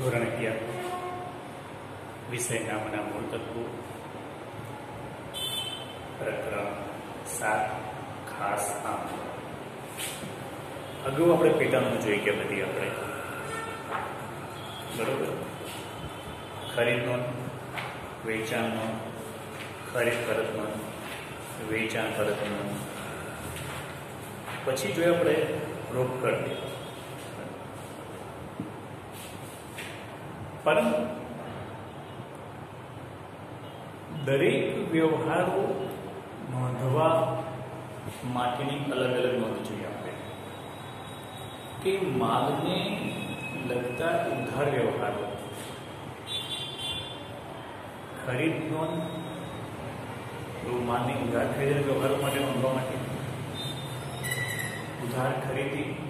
ધોરણ અગિયાર વિષય નામના મૂળ તત્વો. પ્રકરણ સાત, ખાસ આમ. અગાઉ આપણે પેટાનું જોઈ ગયા બધી આપણે. બરોબર? ખરીદ નોંધ વેચાણ નોંધ ખરીદ પરત નોંધ વેચાણ પરત નોંધ પછી જોઈએ આપણે રોકડ. પરંતુ દરેક વ્યવહારો નોંધવા માટેની અલગ અલગ નોંધ જોઈએ આપણે કે માલને લગતા ઉધાર વ્યવહારો ખરીદ નોંધ તો માલની ઉધાર ખરીદેલા વ્યવહારો માટે નોંધવા માટે ઉધાર ખરીદી અને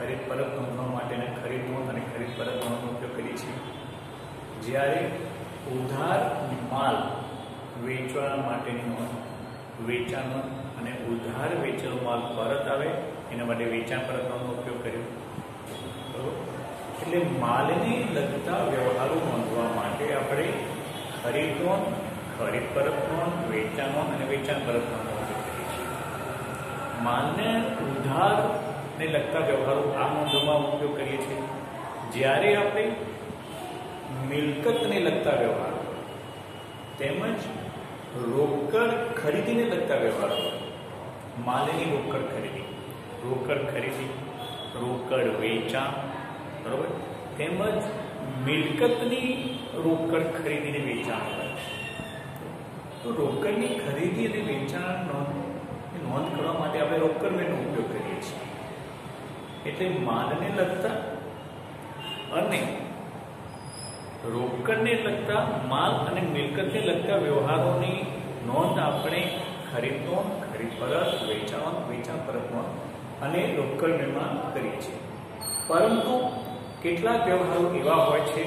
ખરીદ પરત નોંધવા માટે અને ખરીદ નોંધ અને ખરીદ પરત નોંધનો ઉપયોગ કરીએ છીએ. જ્યારે ઉધાર માલ વેચવા માટેની નોંધ, વેચાણ અને ઉધાર વેચેલો માલ પરત આવે, એના માટે વેચાણ પરત નોંધનો ઉપયોગ કર્યો. એટલે માલને લગતા વ્યવહારો નોંધવા માટે આપણે ખરીદ નોંધ, ખરીદ પરત નોંધ, વેચાણ અને વેચાણ પરત નોંધનો ઉપયોગ કરીએ છીએ. માલને ઉધારને લગતા વ્યવહારો આ નોંધોમાં ઉપયોગ કરીએ છીએ. જ્યારે આપણે મિલકતને લગતા વ્યવહારો, તેમજ રોકડ ખરીદીને લગતા વ્યવહારો, માલની રોકડ ખરીદી રોકડ ખરીદી, રોકડ વેચાણ, બરોબર? તેમજ મિલકતની રોકડ ખરીદીને વેચાણ તો રોકડની ખરીદી અને વેચાણ નોંધ કરવા માટે આપણે રોકડ મેનો ઉપયોગ કરીએ એટલે માલને લગતા અને રોકડને લગતા, માલ અને મિલકતને લગતા વ્યવહારોની નોંધ આપણે ખરીદ ખરીદ પરત વેચાણ વેચાણ પરત નોંધ અને રોકડ નિર્માણ કરીએ છીએ. પરંતુ કેટલાક વ્યવહારો એવા હોય છે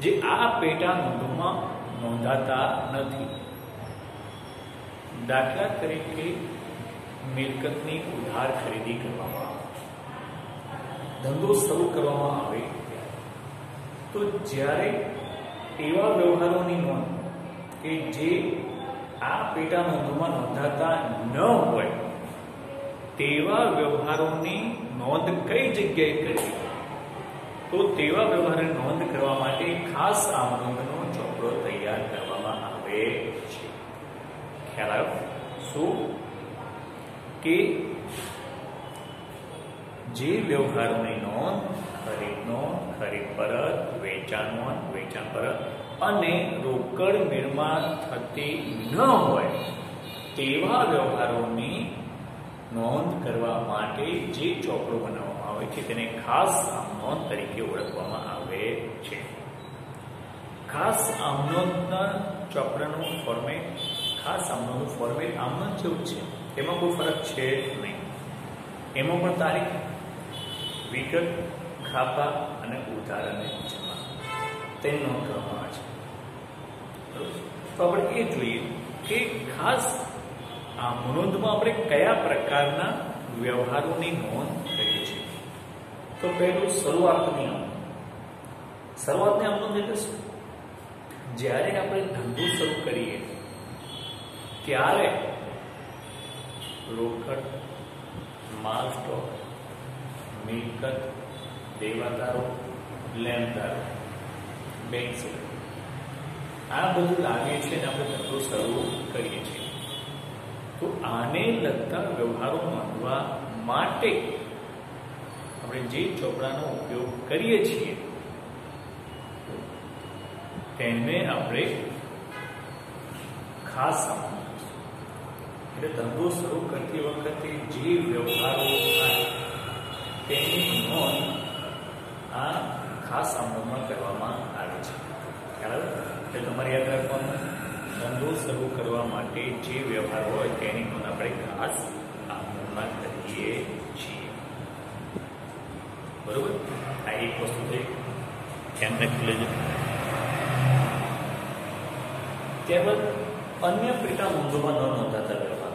જે આ પેટા નોંધોમાં નોંધાતા નથી. દાખલા તરીકે મિલકતની ઉધાર ખરીદી કરવામાં ધંધો શરૂ કરવામાં આવે તો જ્યારે એવા વ્યવહારોની નોંધ કે જે આ પેટા નોંધોમાં નોંધાતા ન હોય, તેવા વ્યવહારોની નોંધ કઈ જગ્યાએ કરવી? તો તેવા વ્યવહારની નોંધ કરવા માટે ખાસ આ નોંધનો ચોપડો તૈયાર કરવામાં આવે છે. ખ્યાલ આવ્યો? શું? કે જે વ્યવહારોની નોંધ, ખરીદ નોંધ, ખરીદ પરત, વેચાણ નોંધ, વેચાણ પરત અને રોકડ નિર્માણ થતી ન હોય તેવા વ્યવહારોની નોંધ કરવા માટે જે ચોપડો બનાવવામાં આવે છે તેને ખાસ આમનોંધ તરીકે ઓળખવામાં આવે છે. ખાસ આમનોંધના ચોપડાનું ફોર્મેટ ખાસ આમનોંધનું ફોર્મેટ આમનોંધ જેવું છે. એમાં કોઈ ફરક છે નહીં. એમાં પણ તારીખ વિગત ખાપા અને ઉધાર જમા. તેની નોંધ કરવામાં આવે છે. તો આપણે એ જોઈએ કે ખાસ આ નોંધમાં આપણે કયા પ્રકારના વ્યવહારોની નોંધ કરીએ છીએ. તો પહેલું શરૂઆતની નોંધ શરૂઆતની આમ એટલે શું? જ્યારે આપણે ધંધો શરૂ કરીએ, ત્યારે રોકડ માલ સ્ટોક મિલકત, દેવાદારો, લેણદારો બેંક આ બધું લાગે છે અને આપણે ધંધો શરૂ કરીએ છીએ. તો આને લગતા વ્યવહારો નોંધવા માટે આપણે જે ચોપડાનો ઉપયોગ કરીએ છીએ, તેને આપણે ખાસ એટલે ધંધો શરૂ કરતી વખતે જે વ્યવહારો થાય તેની નોંધ આ ખાસ આમનોંધમાં કરવામાં આવે છે. ખ્યાલ એટલે તમારે યાદ રાખવાનું ધંધો શરૂ કરવા માટે જે વ્યવહાર હોય તેની નોંધ આપણે ખાસ આમનોંધમાં કરીએ છીએ. બરોબર? આ એક વસ્તુ થઈ. ધ્યાન રાખી લેજો. ત્યારબાદ અન્ય પેટા નોંધોમાં ન નોંધાતા વ્યવહાર.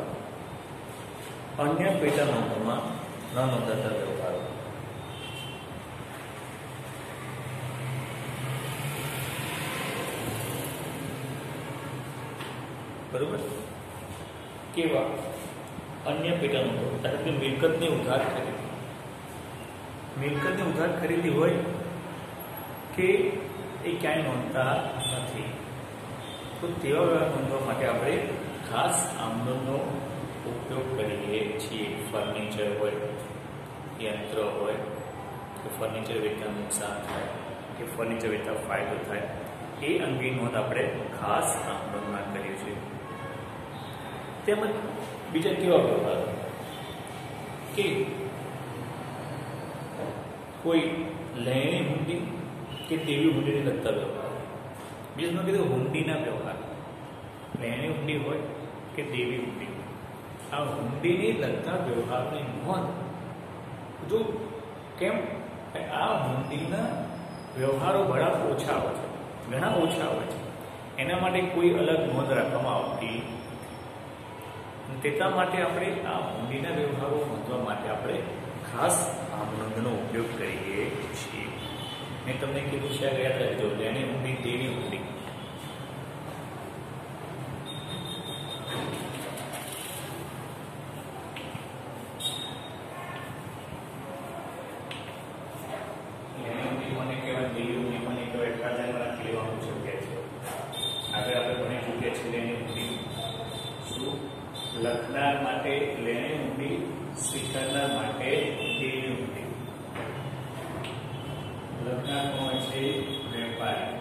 અન્ય પેટા નોંધોમાં ન નોંધાતા વ્યવહારો બરોબર? કેવા? અન્ય પેટર્નો ધારો કે મિલકતની ઉધાર ખરીદી મિલકતની ઉધાર ખરીદી હોય કે એ ક્યાંય નોંધતા નથી. તો તેવા નોંધવા માટે આપણે ખાસ આમદનનો ઉપયોગ કરીએ છીએ. ફર્નિચર હોય, યંત્ર હોય, કે ફર્નિચર વેચતા નુકસાન થાય, કે ફર્નિચર વેચતા ફાયદો થાય, એ અંગે નોંધ આપણે ખાસ આમદનમાં કરીએ છીએ. તેમજ બીજા કેવા વ્યવહાર કે કોઈ લહેણી હુંડી કે તેવી હુંડીને લગતા વ્યવહાર બીજું કીધું હુંડીના વ્યવહાર. લહેણી હુંડી હોય કે દેવી હુંડી આ હુંડીને લગતા વ્યવહારની નોંધ જો કેમ? આ હુંડીના વ્યવહારો ઘણા ઓછા હોય છે, ઘણા ઓછા હોય છે. એના માટે કોઈ અલગ નોંધ રાખવામાં આવતી તેટલા માટે આપણે આ હુંડીના વ્યવહારો નોંધવા માટે આપણે ખાસ આ નોંધનો ઉપયોગ કરીએ છીએ. મેં તમને કીધું છે યાદ રાખજો જેની હુંડી, તેની હુંડી લેણી હુંડી મને કહેવાય દેવી હુંડી મને કહેવાય ખાતામાં રાખી લેવાનું છે કે છે આગળ આપણે ભણી ચૂક્યા છીએ લેણી હુંડી શું લખનાર માટે લેણી ઊંડી સ્વીકારનાર માટે દેવી ઊંડી લખનાર કોણ છે વેપારી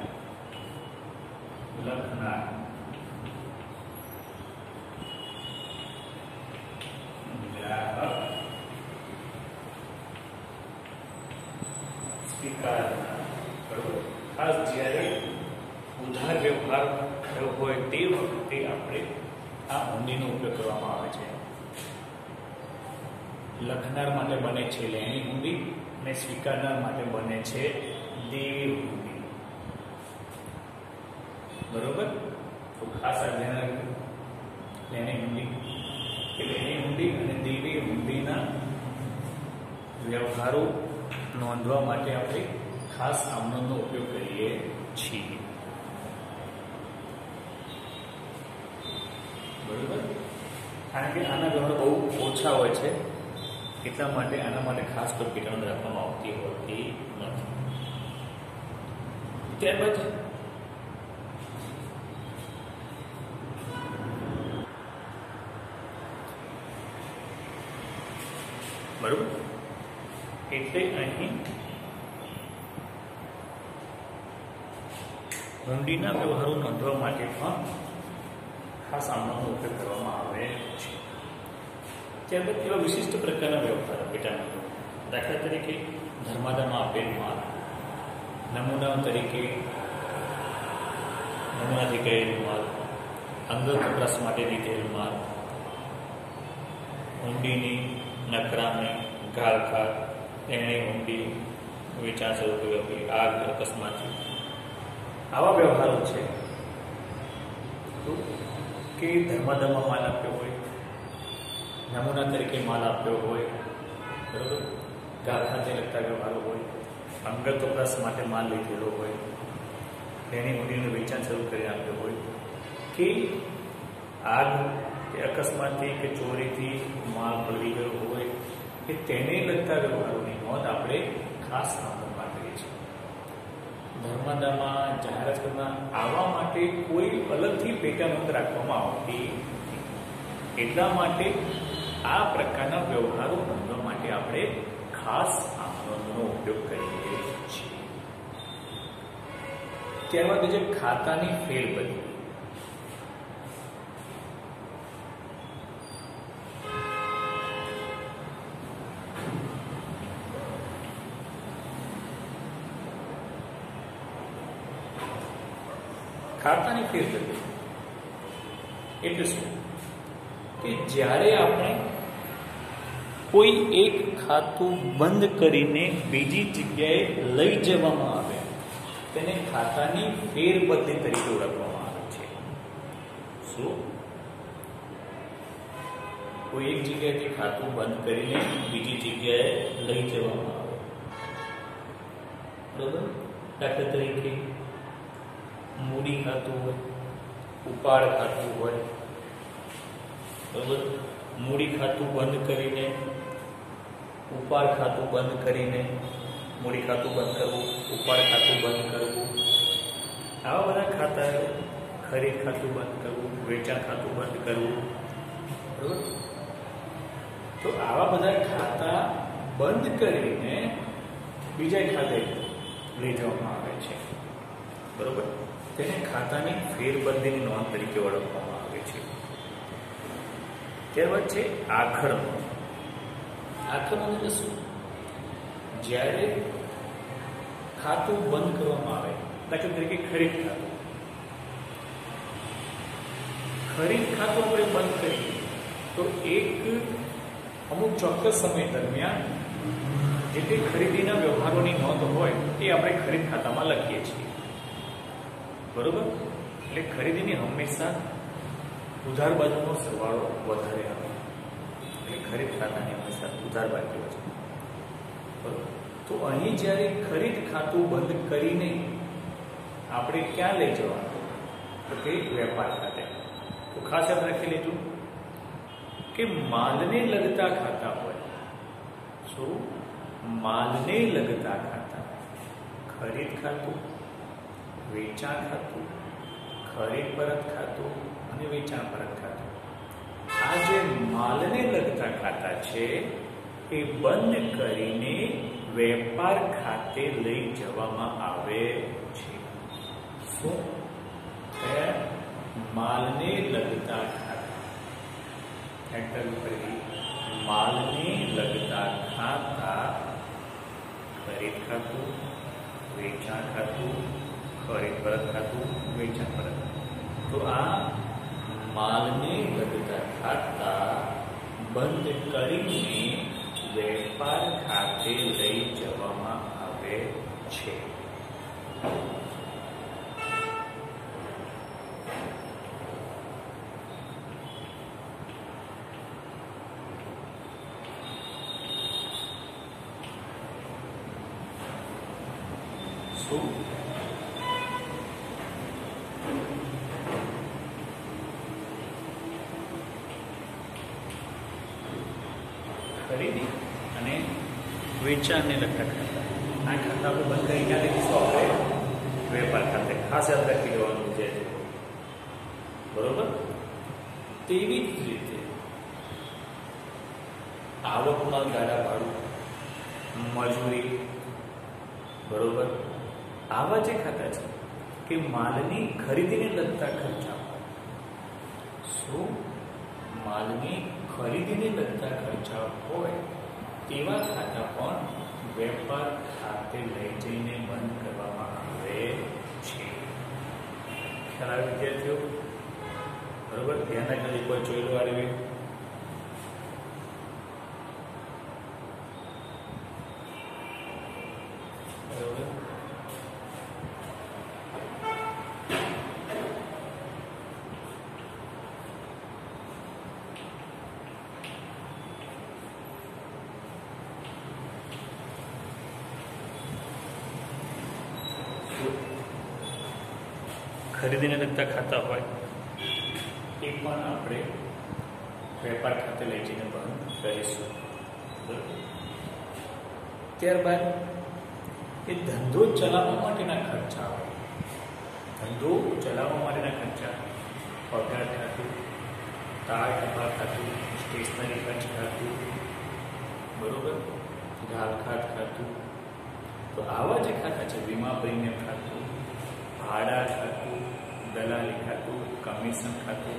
લખનાર ગ્રાહક સ્વીકારનાર જ્યારે ઉધાર વ્યવહાર થયો હોય તે વખતે આપણે આ હુંડીનો ઉપયોગ કરવામાં આવે છે લખનાર માટે બને છે લેણી હુંડી અને સ્વીકારનાર માટે બને છે દેવી હુંડી બરોબર? તો ખાસ આ ધ્યાન રાખજો. લેણી હુંડી કે લેણી હુંડી અને દેવી હુંડીના વ્યવહારો નોંધવા માટે આપણે ખાસ આમનોંધનો ઉપયોગ કરીએ છીએ. બરોબર? કારણ કે આના વ્યવહાર બહુ ઓછા હોય છે. એટલા માટે આના માટે ખાસ કીટાણુ રાખવામાં આવતી હોતી નથી. ત્યારબાદ બરોબર? એટલે અહીં હુંડીના વ્યવહારો નોંધવા માટે પણ ખાસ આમનો ઉપયોગ કરવામાં ત્યારબાદ એવા વિશિષ્ટ પ્રકારના વ્યવહાર પેટાના દાખલા તરીકે ધર્માદામાં આપેલ માલ. નમૂના તરીકે નમૂનાથી ગયેલું માલ. અંદર વપરાશ માટે લીધેલ માલ. ઊંડીની નકરામણી ગાળખાર એણે ઊંડી વેચાણ શરૂ કર્યું હતી આગ અકસ્માતથી આવા વ્યવહારો છે. તો કે ધર્માદામાં માલ આપ્યો હોય નમૂના તરીકે માલ આપ્યો હોય, બરાબર? ગાથાને લગતા વ્યવહારો હોય, અંગત વપરાશ માટે માલ લીધેલો હોય, તેની મૂડીનું વેચાણ શરૂ કરી આપ્યો હોય, કે આગ કે અકસ્માતથી કે ચોરીથી માલ પલળી ગયો હોય, કે તેને લગતા વ્યવહારોની નોંધ આપણે ખાસ નોંધમાં કરીએ છીએ. ધર્માદામાં જાહેરાત કરનાર આવવા માટે કોઈ અલગથી પેટા નોંધ રાખવામાં આવતી એટલા માટે આ પ્રકારના વ્યવહારો નોંધવા માટે આપણે ખાસ આ નોંધનો ઉપયોગ કરીએ છીએ. ત્યારબાદ જે ખાતાની ફેરબદલી ખાતાની ફેરબદલી એટલે શું કે જ્યારે આપણે કોઈ એક ખાતું બંધ કરીને બીજી જગ્યાએ લઈ જવામાં આવે. તેને ખાતાની ફેરબદલી તરીકે ઓળખવામાં આવે છે. શું કોઈ એક જગ્યાએથી ખાતું બંધ કરીને બીજી જગ્યાએ લઈ જવામાં આવે. બરોબર? દાખલા તરીકે, મૂડી ખાતું હોય, ઉપાડ ખાતું હોય, બરોબર? મૂડી ખાતું બંધ કરીને, ઉપાડ ખાતું બંધ કરીને, મૂડી ખાતું બંધ કરવું, ઉપાડ ખાતું બંધ કરવું. આવા બધા ખાતા ખરીદ ખાતું બંધ કરવું વેચાણ ખાતું બંધ કરવું. તો આવા બધા ખાતા બંધ કરીને બીજા ખાતે લઈ જવામાં આવે છે. બરોબર? તેને ખાતાની ફેરબંધીની નોંધ તરીકે ઓળખવામાં ત્યારબાદ છે આખડમાં આખડમાં એટલે શું જ્યારે ખાતું બંધ કરવામાં આવે, દાખલા તરીકે ખરીદ ખાતું. ખરીદ ખાતું આપણે બંધ કરીએ તો એક અમુક ચોક્કસ સમય દરમિયાન જે તે ખરીદીના વ્યવહારોની નોંધ હોય, એ આપણે ખરીદ ખાતામાં લખીએ છીએ. બરોબર? એટલે ખરીદીની હંમેશા ઉધાર બાજુનો સરવાળો વધારે આવે એટલે ખરીદ ખાતાની હંમેશા ઉધાર બાજુ છે. બરોબર. તો અહીં જ્યારે ખરીદ ખાતું બંધ કરીને આપણે ક્યાં લઈ જવાનું? તો કે વેપાર ખાતે. તો ખાસ યાદ રાખી લેજો કે માલને લગતા ખાતા હોય. શું? માલને લગતા ખાતા. ખરીદ ખાતું વેચાણ ખાતું ખરીદ પરત ખાતું અને વેચાણપરક ખાતું. આ જે માલને લગતા ખાતા છે, એ બંધ કરીને વેપાર ખાતે લઈ જવામાં આવે છે. શું? માલને લગતા ખાતા. હેન્ડલ કરી માલને લગતા ખાતા. ખરીદ ખાતું, વેચાણ ખાતું, ખરીદ પરત ખાતું, વેચાણ પરત. તો આ માલને લગતા ખાતા બંધ કરીને વેપાર ખાતે લઈ જવામાં આવે છે શું ખરીદી અને વેચાણને લગતા ખાતા. આ ખાતા આપણે બંધ કરી ક્યાં લખીશું આપણે? વેપાર ખાતે. ખાસ યાદ રાખી લેવાનું છે. બરોબર? તેવી જ રીતે આવકમાં ગાડા ભાડું મજૂરી, બરોબર? આવા જે ખાતા છે કે માલની ખરીદીને લગતા ખર્ચા. શું? માલની ખરીદીને લગતા ખર્ચા હોય તેવા ખાતા પણ વેપાર ખાતે લઈ જઈને બંધ કરવામાં આવે છે. ખ્યાલ વિદ્યાર્થીઓ? બરોબર? ધ્યાન રાખજો કોઈ જોયેલું આવી બરોબર ખરીદીને લગતા ખાતા હોય. એ પણ આપણે વેપાર ખાતે લઈ જઈને બંધ કરીશું ત્યારબાદ એ ધંધો ચલાવવા માટેના ખર્ચા હોય. ધંધો ચલાવવા માટેના ખર્ચા. પગાર ખાતું, તાળ ટપા ખાતું, સ્ટેશનરી ખર્ચ ખાતું, બરોબર? ઘાલખાત ખાતું. તો આવા જે ખાતા છે વીમા પ્રીમિયમ ખાતું. ભાડા ખાતું, દલાલી ખાતું, કમિશન ખાતું,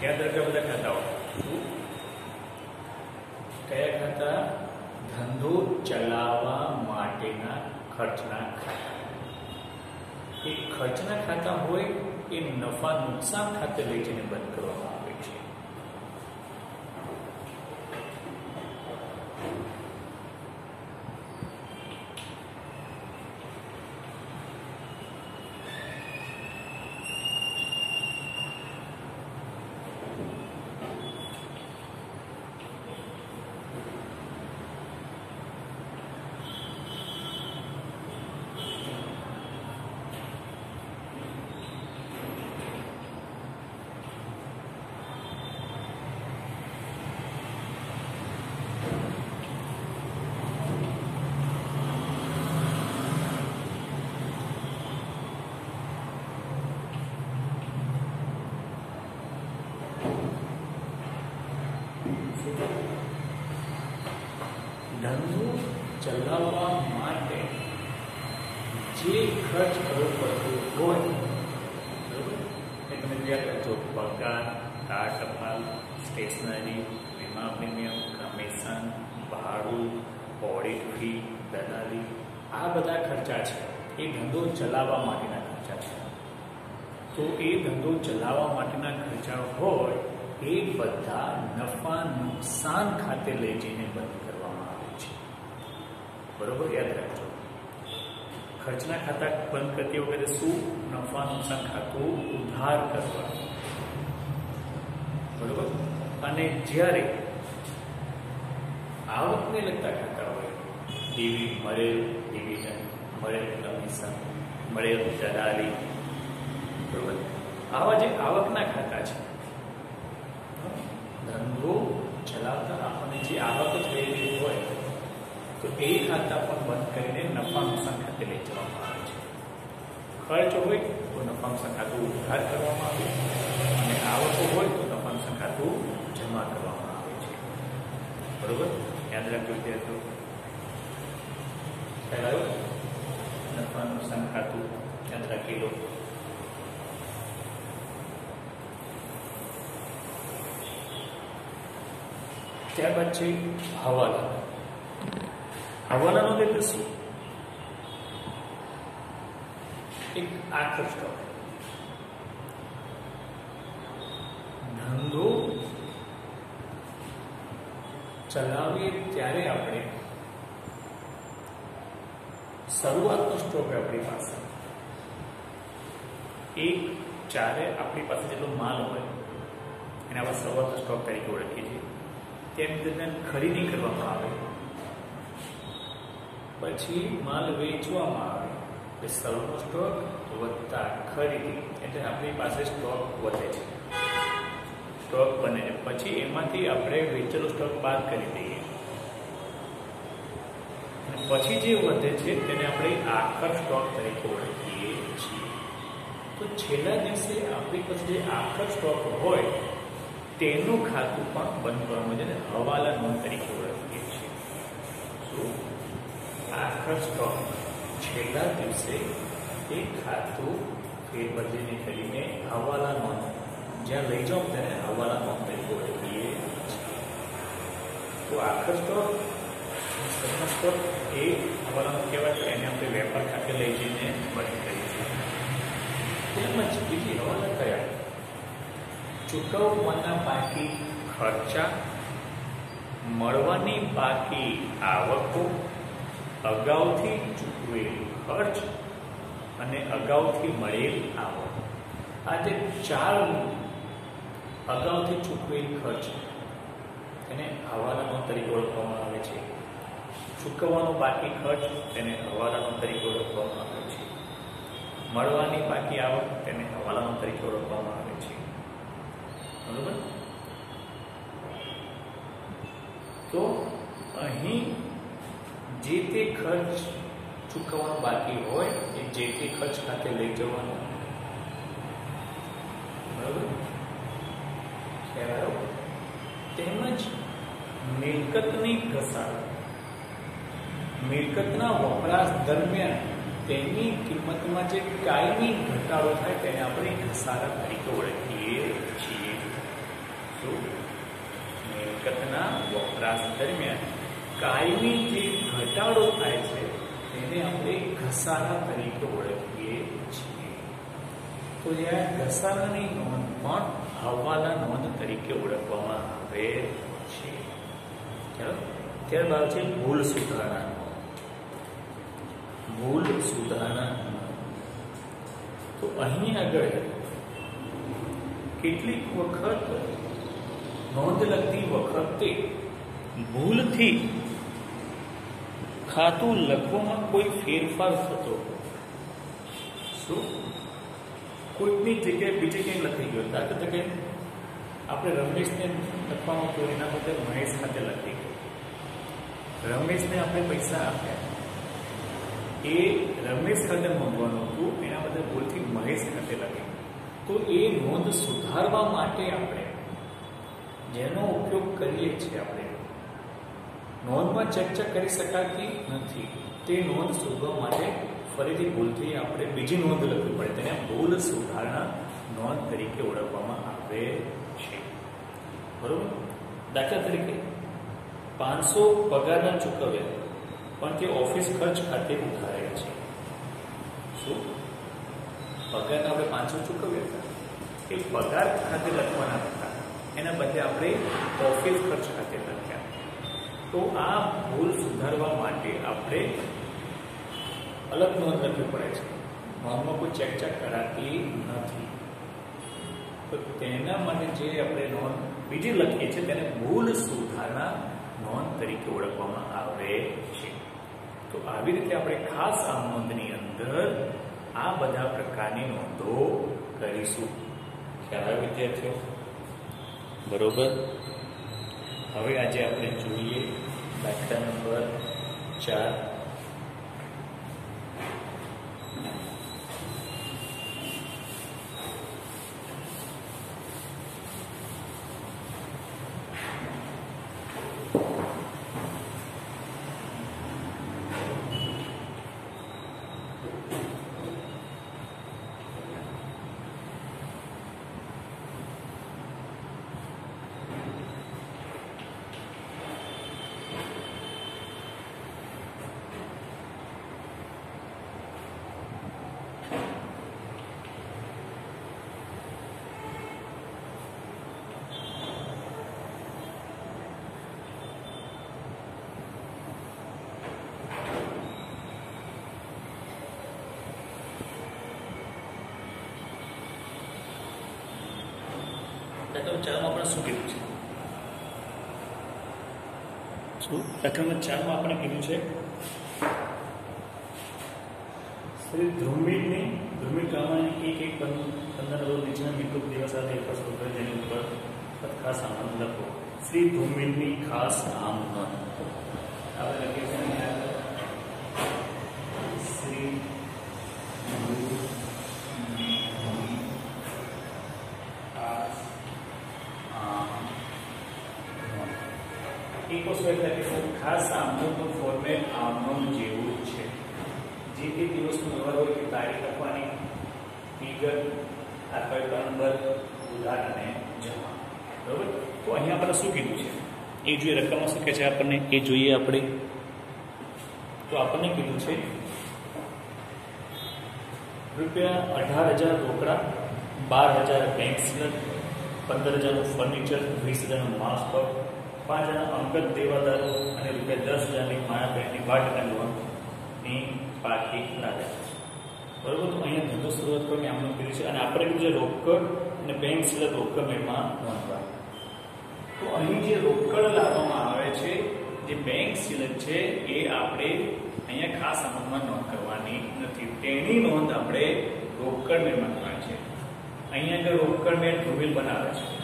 કયા દરજ્જા બધા ખાતા હોય? કયા ખાતા? ધંધો ચલાવવા માટેના ખર્ચના ખાતા. એ ખર્ચના ખાતા હોય એ નફા નુકસાન ખાતે લઈ બંધ કરવામાં આવે. ખર્ચ કરવો પડતો હોય બરોબર એ તમે જોયા કરજો પગાર કાર ટપાલ સ્ટેશનરી વીમા પ્રીમિયમ કમિશન ભાડું ઓડિટ ફી દલાલી આ બધા ખર્ચા છે. એ ધંધો ચલાવવા માટેના ખર્ચા છે. તો એ ધંધો ચલાવવા માટેના ખર્ચા હોય, એ બધા નફા નુકસાન ખાતે લઈ જઈને બંધ કરવામાં આવે છે. બરોબર યાદ રાખજો. ખર્ચના ખાતા બંધ કરતી વખતે શું નફા નુકસાન ખાતું ઉધાર કરવાનું? બરોબર? અને જ્યારે આવકને લગતા ખાતા હોય, ડીવી મળેલ ડિવિડન્ડ મળેલ કમિશન મળેલ દલાલી, બરોબર? આવા જે આવકના ખાતા છે, ધંધો ચલાવતા આપણને જે આવક થયેલી હોય તો એ ખાતા પણ બંધ કરીને નફા નુકસાન ખાતે લઈ જવામાં આવે છે. ખર્ચ હોય તો નફા નુકસાન ખાતું ઉધાર કરવામાં આવે અને આવકો હોય તો નફા નુકસાન ખાતું જમા કરવામાં આવે છે. બરોબર? યાદ રાખજો વિદ્યાર્થીઓ. ખ્યાલ આવ્યો? નફા નુકસાન ખાતું યાદ રાખી લો. ત્યારબાદ છે હવાલા હવાલાનો એટલે શું એક આખર સ્ટોક ધંધો ચલાવીએ ત્યારે આપણે શરૂઆતનો સ્ટોક આપણી પાસે. એક ચારે આપણી પાસે જેટલો માલ હોય એને આપણે શરૂઆતનો સ્ટોક તરીકે ઓળખીએ છીએ. તેમ દરમિયાન ખરીદી કરવામાં આવે. પછી માલ વેચવામાં આવે. એટલે સર્વનો સ્ટોક વધતા ખરીદી. એટલે આપણી પાસે સ્ટોક વધે છે. સ્ટોક બને પછી એમાંથી આપણે વેચેલો સ્ટોક બાદ કરી દઈએ. પછી જે વધે છે તેને આપણે આખર સ્ટોક તરીકે ઓળખીએ છીએ. તો છેલ્લા દિવસે આપણી પાસે જે આખર સ્ટોક હોય, તેનું ખાતું પણ બંધ કરવામાં છે હવાલા નોંધ તરીકે ઓળખીએ છીએ. શું આખર સ્ટોક છેલ્લા દિવસે એ ખાતું ફેરબદલી કરીને હવાલા નોંધ જ્યાં લઈ જાઓ તેને હવાલા નોંધ તરીકે ઓળખીએ છીએ તો આખર સ્ટોક સર્વ સ્ટોક એ હવાલા નોંધ કહેવાય તો એને આપણે વેપાર ખાતે લઈ જઈને બંધ કરીએ છીએ તેમજ બીજી હવાલા કયા ચૂકવવાના બાકી ખર્ચા મળવાની બાકી આવકો અગાઉથી ચૂકવેલ ખર્ચ અને અગાઉથી મળેલ આવક. આ જે ચાર અગાઉથી ચૂકવેલ ખર્ચ તેને હવાલાનો તરીકે ઓળખવામાં આવે છે. ચૂકવવાનો બાકી ખર્ચ તેને હવાલાનો તરીકે ઓળખવામાં આવે છે. મળવાની બાકી આવક તેને હવાલાનો તરીકે ઓળખવામાં આવે છે. બરોબર? તો અહીં જે તે ખર્ચ ચૂકવવાનો બાકી હોય, એ જે તે ખર્ચ ખાતે લઈ જવાનો. બરાબર? તેમજ મિલકતની ઘસારો. મિલકતના વપરાશ દરમિયાન તેની કિંમતમાં જે કાયમી ઘટાડો થાય, તેને આપણે ઘસારા તરીકે ઓળખીએ છીએ. શું? મિલકતના વપરાશ દરમિયાન. કાયમી જે ઘટાડો થાય છે, એને આપણે ઘસારા તરીકે ઓળખીએ છીએ. તો જ્યાં ઘસારાની નોંધ પણ હવાલા નોંધ તરીકે ઓળખવામાં આવે છે. ત્યારબાદ છે ભૂલ સુધારણા ભૂલ સુધારણા તો અહીં આગળ કેટલીક વખત નોંધ લગતી વખતે ભૂલથી ખાતું લખવામાં કોઈ ફેરફાર થતો શું? કોઈની જગ્યાએ બીજે ક્યાંય લખી ગયો? દાખલા તરીકે આપણે રમેશને લખવાનું હતું એના બદલે મહેશ ખાતે લખી ગયો. રમેશને આપણે પૈસા આપ્યા. એ રમેશ ખાતે મંગવાનું હતું, એના બદલે ભૂલથી મહેશ ખાતે લખી તો એ નોંધ સુધારવા માટે આપણે જેનો ઉપયોગ કરીએ છીએ આપણે નોંધમાં ચર્ચા કરી શકાતી નથી. તે નોંધ શોધવા માટે ફરીથી ભૂલથી આપણે બીજી નોંધ લખવી પડે. તેને ભૂલ સુધારણા નોંધ તરીકે ઓળખવામાં આવે છે. બરોબર? દાખલા તરીકે, પાંચસો પગારના ચૂકવ્યા, પણ તે ઓફિસ ખર્ચ ખાતે ઉધારેલ છે. શું? પગાર આપણે પાંચસો ચૂકવ્યા હતા. એ પગાર ખાતે લખવાના હતા. એના બદલે આપણે ઓફિસ ખર્ચ ખાતે તો આ ભૂલ સુધારવા માટે આપણે અલગ નોંધ લખવી પડે છે. નોંધમાં કોઈ ચેક ચેક કરાતી નથી. તો તેના માટે જે આપણે નોંધ બીજી લખીએ છીએ, તેને ભૂલ સુધારના નોંધ તરીકે ઓળખવામાં આવે છે. તો આવી રીતે આપણે ખાસ આ નોંધની અંદર આ બધા પ્રકારની નોંધો કરીશું. ખ્યાલ વિદ્યાર્થીઓ? બરોબર. હવે આજે આપણે જોઈએ દાખલા નંબર ચાર દાખલા ચારમાં આપણે શું કીધું છે? શું? દાખલા ચારમાં આપણે કીધું છે? ધ્રુમિડની ધ્રુમિડ કામાની એક એક પંદર રોજ નીચેના મિત્રો દિવસ સાથે એક વર્ષ ઉપર જેની ઉપર ખાસ આનંદ લખો. શ્રી ધ્રુમિડની ખાસ આમ આપણે લખીએ છીએ અહીંયા આગળ. શ્રી ધ્રુમિડની ખાસ એટલે કે ખાસ આમનું ફોર્મેટ આમનું જેવું છે. જે તે દિવસનું હોય તે તારીખ લખવાની ફિગર આકડતા નંબર, ઉધાર અને બરોબર? તો અહીંયા આપણે શું કીધું છે? એ જોઈએ રકમમાં શું કહે છે આપણને? એ જોઈએ આપણે. તો આપણને કીધું છે, રૂપિયા અઢાર હજાર રોકડા, બાર હજાર સ્લર પંદર હજારનું ફર્નિચર વીસ હજારનું માસ્ક પાંચ હજાર અંગત દેવાદારો અને રૂપિયા દસ હજારની માયા વાટ લોનની બાકી લાગે બરોબર? તો અહીંયા ધંધો શરૂઆત કરીને આમને કર્યું છે અને આપણે કીધું રોકડ અને બેંક સિલેક્ટ રોકડ મેળમાં નોંધવા. તો અહીં જે રોકડ લાવવામાં આવે છે, જે બેંક સિલેક્ટ છે, એ આપણે અહીંયા ખાસ અમલમાં નોંધ કરવાની નથી. તેની નોંધ આપણે રોકડ મેળમાં કરવાની છે. અહીંયા આગળ રોકડ મેળ ધ્રુવીલ બનાવે છે.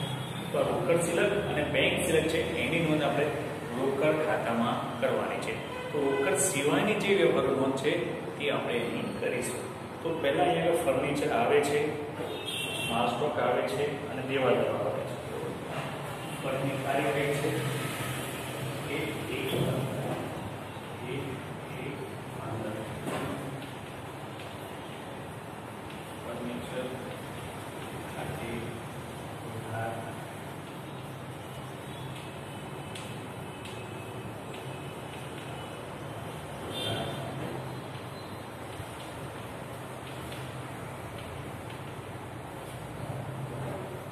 તો રોકડ સિલક અને બેંક સિલક છે, એની નોંધ આપણે રોકડ ખાતામાં કરવાની છે. તો રોકડ સિવાયની જે વ્યવહાર નોંધ છે તે આપણે અહીં કરીશું. તો પહેલા અહીંયા ફર્નિચર આવે છે, માલ સ્ટોક આવે છે અને દેવાદારો આવે છે. ફર્નિચર કાર્ય છે. એક એક એક એક પંદર ફર્નિચર ખાતે ઉધાર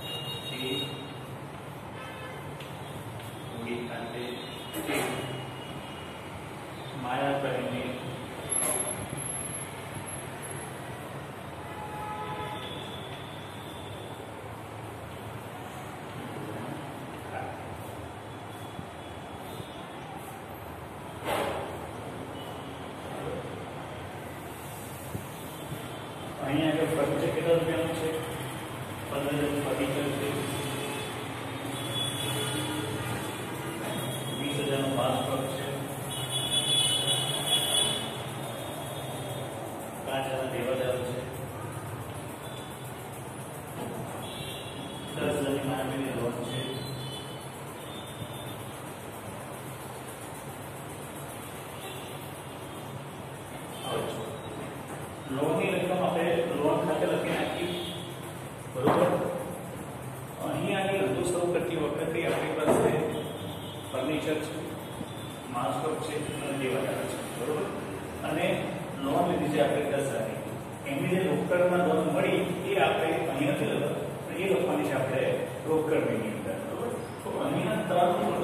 ઉધારથી મૂડી ખાતે માયા કરીને અહીંયા આગળ ફર્નિચર કેટલા રૂપિયાનું છે પંદર હજાર ફર્નિચર છે વીસ હજારનો પાસપોર્ટ છે પાંચ હજાર દેવાદારો છે દસ હજારની માનવીની લોન છે લોનની રકમ આપણે લોન ખાતે લખી નાખી બરોબર? અહીંયાની રજૂ શરૂ કરતી વખતે આપણી પાસે ફર્નિચર છે માસ્કોપ છે દેવાદાર છે. બરોબર? અને લોન લીધી છે આપણે દસ હજારની. એની જે રોકડમાં લોન મળી એ આપણે અહીંયાથી લખો એ લખવાની છે આપણે રોકડની અંદર બરોબર? તો અહીંયા ત્રણ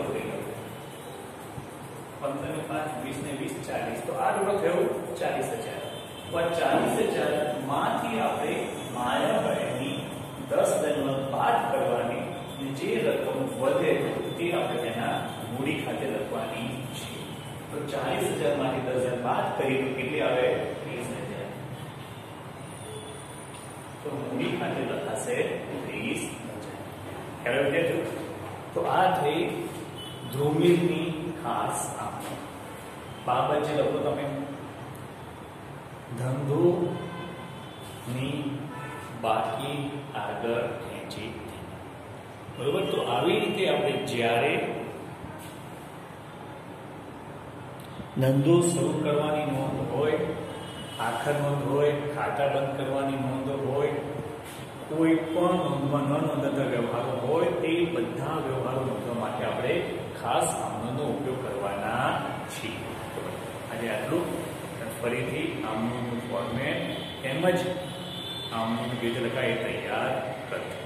પંદર ને પાંચ વીસ ને વીસ ચાલીસ તો આ ટુકડો થયો ચાલીસ હજાર તો આ ચાલીસ હજારમાંથી આપણે માયાભાઈની દસ દરમિયાન બાદ કરવાની અને જે રકમ વધે તે આપણે તેના મૂડી ખાતે લખવાની છે તો ચાલીસ હજારમાંથી દસ હજાર બાદ કરી તો કેટલી આવે ત્રીસ હજાર તો મૂડી ખાતે લખાશે ત્રીસ હજાર ખ્યાલ આવ્યો વિદ્યાર્થીઓ? તો આ થઈ ધ્રુમિલની ખાસ આપણી બાબત જે લખો તમે. ધંધો ની બાકી આગળ ખેંચી બરોબર? તો આવી રીતે આપણે જ્યારે ધંધો શરૂ કરવાની નોંધ હોય, આખર નોંધ હોય, ખાતા બંધ કરવાની નોંધ હોય, કોઈ પણ નોંધમાં ન નોંધાતા વ્યવહારો હોય, તે બધા વ્યવહારો નોંધવા માટે આપણે ખાસ આમનોનો ઉપયોગ કરવાના છીએ. આજે આટલું. ફરીથી આમનોનું ફોર્મેટ તેમજ આમનોનું જે લખાય તૈયાર કરજો.